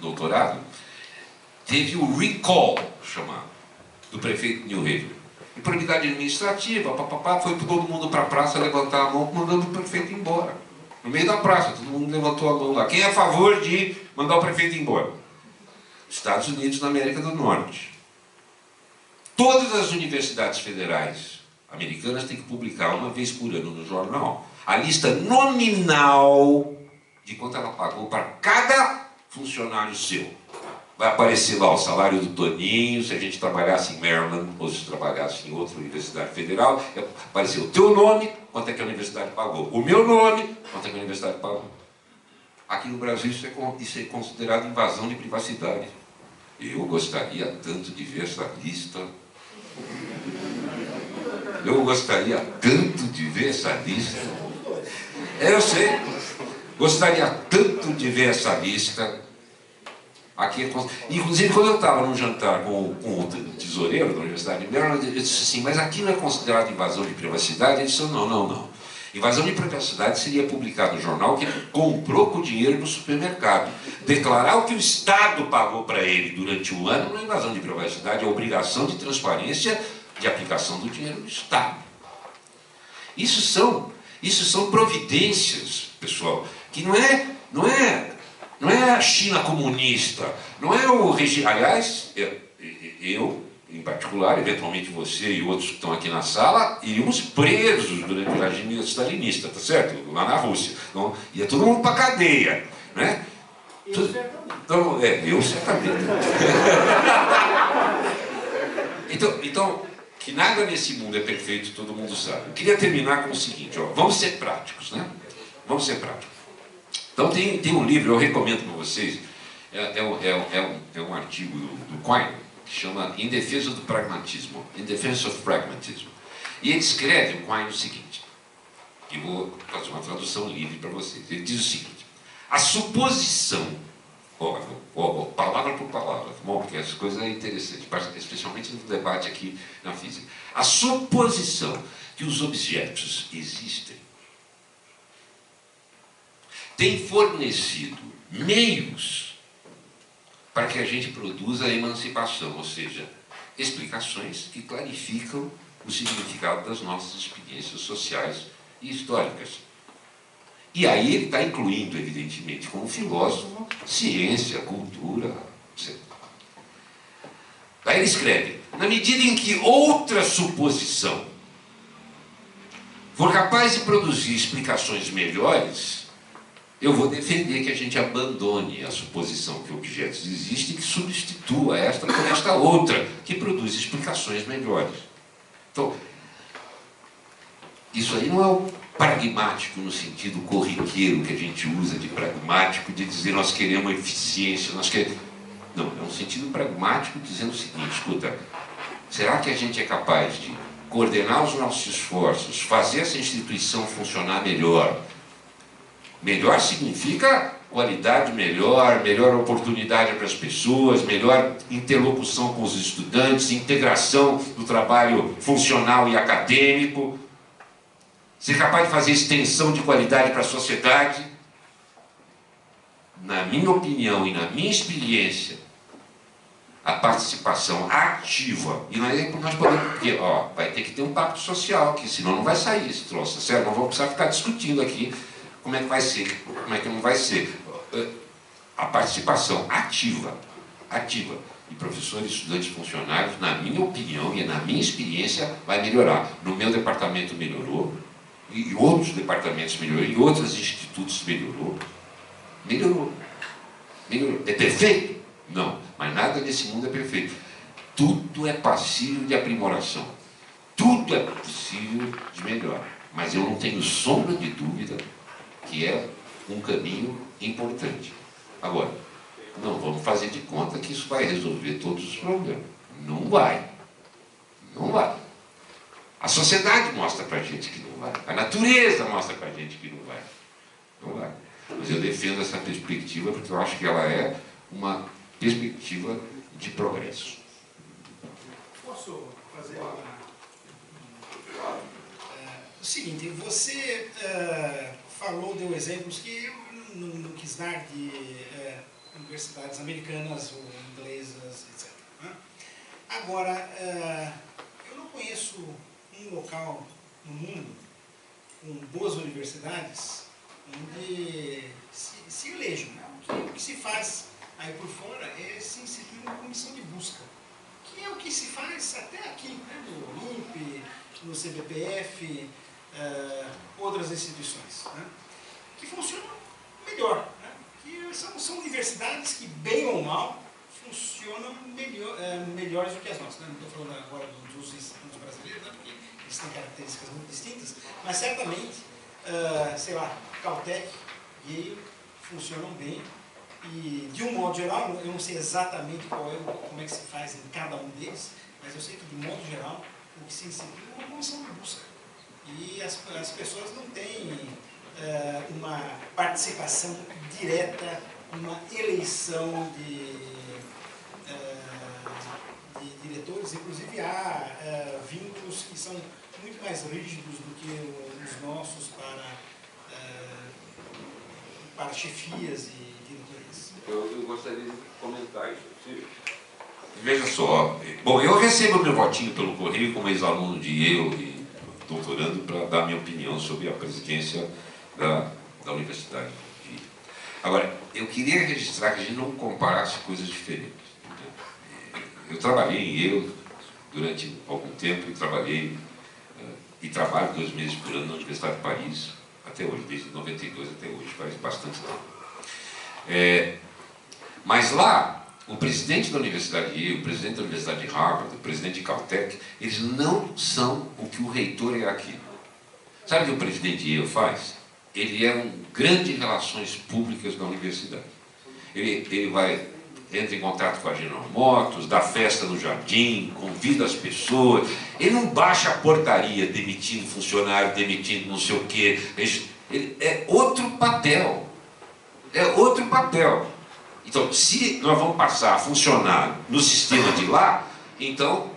doutorado, teve o recall, chamado, do prefeito New Haven. Improbidade administrativa, papapá, foi todo mundo para a praça levantar a mão, mandando o prefeito embora. No meio da praça, todo mundo levantou a mão lá. Quem é a favor de mandar o prefeito embora? Estados Unidos da América do Norte. Todas as universidades federais americanas têm que publicar uma vez por ano no jornal a lista nominal de quanto ela pagou para cada funcionário seu. Vai aparecer lá o salário do Toninho, se a gente trabalhasse em Maryland ou se trabalhasse em outra universidade federal, apareceu o teu nome, quanto é que a universidade pagou. O meu nome, quanto é que a universidade pagou. Aqui no Brasil isso é, isso é considerado invasão de privacidade. Eu gostaria tanto de ver essa lista. Eu gostaria tanto de ver essa lista. É, eu sei. Gostaria tanto de ver essa lista. Aqui. Inclusive, quando eu estava num jantar com, com, o tesoureiro da Universidade de Maryland, eu disse assim, mas aqui não é considerado invasão de privacidade? Ele disse, não, não, não. Invasão de privacidade seria publicado no jornal que ele comprou com dinheiro no supermercado. Declarar o que o Estado pagou para ele durante um ano não é invasão de privacidade, é obrigação de transparência de aplicação do dinheiro do Estado. Isso são, isso são providências, pessoal, que não é, não é, não é a China comunista, não é o regime. Aliás, eu em particular, eventualmente você e outros que estão aqui na sala, iríamos presos durante o regime stalinista, tá certo? Lá na Rússia. Então, ia todo mundo para cadeia, né? Eu certamente. Então, é, eu certamente. então, então, que nada nesse mundo é perfeito, todo mundo sabe. Eu queria terminar com o seguinte, ó, vamos ser práticos, né? Vamos ser práticos. Então tem, tem um livro, eu recomendo para vocês, é, é, é, é, um, é um artigo do, do Quine, que chama Em Defesa do Pragmatismo, In Defense of Pragmatism. E ele escreve o Quine o seguinte, e vou fazer uma tradução livre para vocês. Ele diz o seguinte, a suposição, ó, ó, palavra por palavra, tá bom? porque essa coisa é interessante, especialmente no debate aqui na física. A suposição que os objetos existem tem fornecido meios para que a gente produza a emancipação, ou seja, explicações que clarificam o significado das nossas experiências sociais e históricas. E aí ele está incluindo, evidentemente, como filósofo, ciência, cultura, etc. Daí ele escreve: na medida em que outra suposição for capaz de produzir explicações melhores, eu vou defender que a gente abandone a suposição que objetos existem e que substitua esta por esta outra, que produz explicações melhores. Então, isso aí não é o pragmático no sentido corriqueiro que a gente usa de pragmático, de dizer nós queremos eficiência, nós queremos. Não, é um sentido pragmático dizendo o seguinte: escuta, será que a gente é capaz de coordenar os nossos esforços, fazer essa instituição funcionar melhor? Melhor significa qualidade melhor, melhor oportunidade para as pessoas, melhor interlocução com os estudantes, integração do trabalho funcional e acadêmico, ser capaz de fazer extensão de qualidade para a sociedade. Na minha opinião e na minha experiência, a participação ativa, e nós, podemos, porque ó, vai ter que ter um pacto social aqui, senão não vai sair esse troço, tá certo? Não vamos precisar ficar discutindo aqui como é que vai ser, como é que não vai ser. A participação ativa, ativa de professores, estudantes, funcionários, na minha opinião e na minha experiência, vai melhorar. No meu departamento melhorou, e outros departamentos melhorou, e outros institutos melhorou. Melhorou. Melhorou. É perfeito? Não. Mas nada nesse mundo é perfeito. Tudo é passível de aprimoração. Tudo é possível de melhor. Mas eu não tenho sombra de dúvida que é um caminho importante. Agora, não vamos fazer de conta que isso vai resolver todos os problemas. Não vai. Não vai. A sociedade mostra para a gente que não vai. A natureza mostra para a gente que não vai. Não vai. Mas eu defendo essa perspectiva porque eu acho que ela é uma perspectiva de progresso. Posso fazer uma... Seguinte, você... É falou, deu exemplos que eu não, quis dar de é, universidades americanas ou inglesas, etc. né? Agora, eh, eu não conheço um local no mundo com boas universidades onde se, se elejam. né? O, que, o que se faz aí por fora é se instituir uma comissão de busca, que é o que se faz até aqui, né? no INPE, no CBPF, eh, outras instituições, né? que funcionam melhor. Né? Que são, são universidades que, bem ou mal, funcionam melhor, eh, melhores do que as nossas. né? Não estou falando agora dos, institutos brasileiros, né? porque eles têm características muito distintas, mas certamente, eh, sei lá, Caltech, Yale, funcionam bem. E, de um modo geral, eu não sei exatamente qual é, como é que se faz em cada um deles, mas eu sei que, de modo geral, o que se institui é uma comissão de busca. E as, as pessoas não têm eh, uma participação direta, uma eleição de, eh, de diretores, inclusive há eh, vínculos que são muito mais rígidos do que os nossos para, para chefias e diretorias. Eu, eu gostaria de comentar isso. Se- Veja só, bom, eu recebo meu votinho pelo correio como ex-aluno de Yale e doutorando para dar minha opinião sobre a presidência da, da universidade. de Yale. Agora, eu queria registrar que a gente não comparasse coisas diferentes. né? Eu trabalhei em Yale durante algum tempo e trabalhei eh, e trabalho dois meses por ano na Universidade de Paris até hoje, desde 92 até hoje, faz bastante tempo. É, mas lá, o presidente da Universidade de Yale, o presidente da Universidade de Harvard, o presidente de Caltech, eles não são o que o reitor é aqui. Sabe o que o presidente de Yale faz? Ele é um grande relações públicas da universidade. Ele, ele vai, entra em contato com a General Motors, dá festa no jardim, convida as pessoas. Ele não baixa a portaria demitindo funcionário, demitindo não sei o quê. Ele- é outro papel. É outro papel. Então, se nós vamos passar a funcionar no sistema de lá, então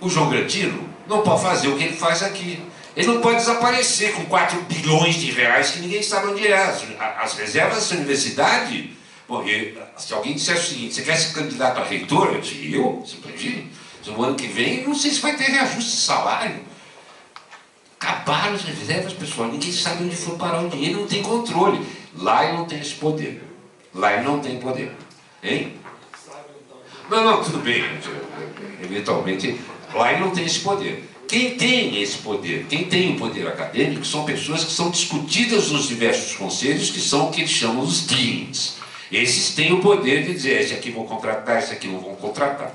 o João Grantino não pode fazer o que ele faz aqui. Ele não pode desaparecer com 4 bilhões de reais que ninguém sabe onde é. As, as reservas dessa universidade. Bom, e, se alguém dissesse o seguinte: você quer ser candidato a reitor? Eu disse, eu? Você imagina? No ano que vem, não sei se vai ter reajuste de salário. Acabaram as reservas, pessoal. Ninguém sabe onde foi parar o dinheiro, não tem controle. Lá ele não tem esse poder. Lá ele não tem poder. Hein? Não, não, tudo bem. Eventualmente, lá ele não tem esse poder. Quem tem esse poder, quem tem o poder acadêmico, são pessoas que são discutidas nos diversos conselhos, que são o que eles chamam os deans. Esses têm o poder de dizer, esse aqui vão contratar, esse aqui não vão contratar.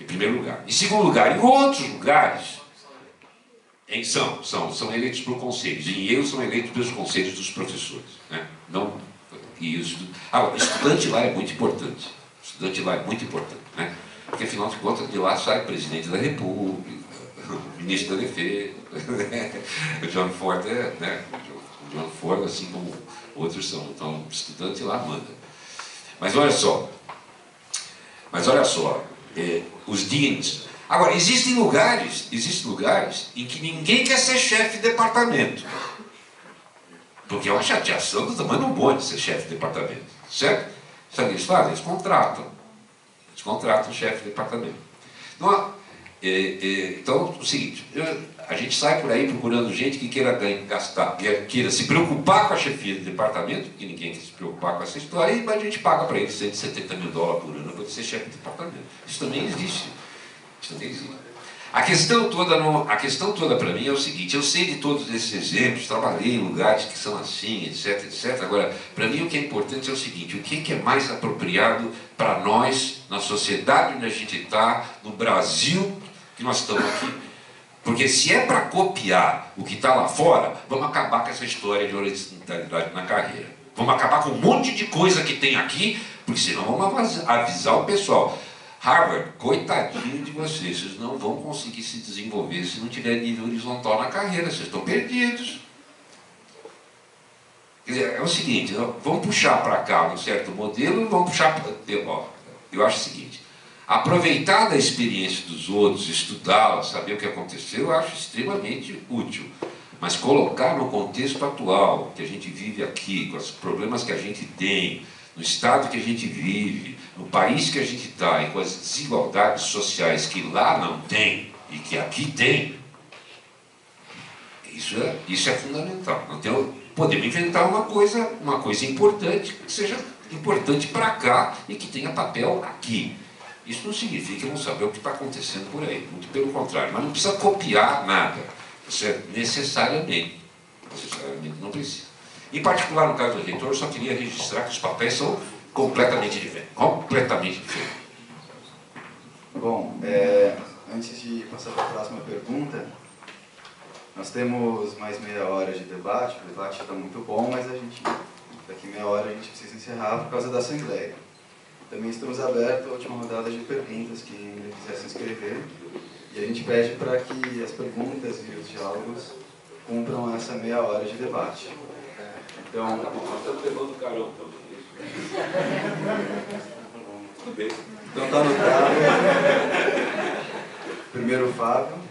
Em primeiro lugar. Em segundo lugar, em outros lugares, em, são, são, são eleitos por conselhos. Em Yale são eleitos pelos conselhos dos professores. Né? Não, e o estu- ah, estudante lá é muito importante. O estudante lá é muito importante. Né? Porque, afinal de contas, de lá sai presidente da República, ministro da Defesa. o John Ford é. Né? O John Ford, assim como outros são. Então, estudante lá manda. Mas olha só. Mas olha só. é, os deans. Agora, existem lugares, existem lugares em que ninguém quer ser chefe de departamento. Porque é uma chateação do tamanho do bonde ser chefe de departamento. Certo? Sabe o que eles fazem? Eles contratam. Eles contratam o chefe de departamento. Então, é, é, então o seguinte, eu- a gente sai por aí procurando gente que queira gastar, queira, queira se preocupar com a chefia de departamento, porque ninguém quer se preocupar com essa história, e a gente paga para ele 170 mil dólares por ano para ser chefe de departamento. Isso também existe. Isso também existe. A questão toda, a questão toda para mim é o seguinte: eu sei de todos esses exemplos, trabalhei em lugares que são assim, etc, etc. Agora, para mim o que é importante é o seguinte: o que é mais apropriado para nós, na sociedade onde a gente está, no Brasil que nós estamos aqui? Porque se é para copiar o que está lá fora, vamos acabar com essa história de horizontalidade na carreira. Vamos acabar com um monte de coisa que tem aqui, porque senão vamos avisar o pessoal. Harvard, coitadinho de vocês, vocês não vão conseguir se desenvolver se não tiver nível horizontal na carreira, vocês estão perdidos. Quer dizer, é o seguinte, ó, vamos puxar para cá um certo modelo e vamos puxar para. Ó, eu acho o seguinte, aproveitar da experiência dos outros, estudá-la, saber o que aconteceu, eu acho extremamente útil. Mas colocar no contexto atual, que a gente vive aqui, com os problemas que a gente tem, no estado que a gente vive, no país que a gente está e com as desigualdades sociais que lá não tem e que aqui tem, isso é, isso é fundamental. Então, podemos inventar uma coisa, uma coisa importante que seja importante para cá e que tenha papel aqui. Isso não significa não saber o que está acontecendo por aí, muito pelo contrário, mas não precisa copiar nada. Isso é necessariamente, necessariamente não precisa. Em particular, no caso do reitor, eu só queria registrar que os papéis são completamente diferentes. Completamente diferentes. Bom, é, antes de passar para a próxima pergunta, nós temos mais meia hora de debate, o debate está muito bom, mas a gente, daqui meia hora a gente precisa encerrar por causa da Assembleia. Também estamos abertos à última rodada de perguntas, quem quiser se inscrever. E a gente pede para que as perguntas e os diálogos cumpram essa meia hora de debate. Então, nós estamos levando carão também. Tudo bem. Então está anotado. Primeiro o Fábio.